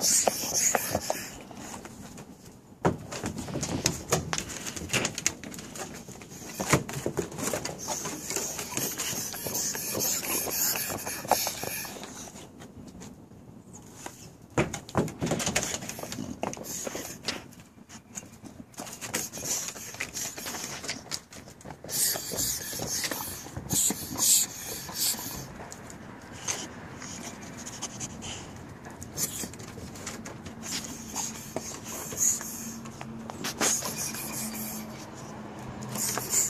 Thanks. Thanks.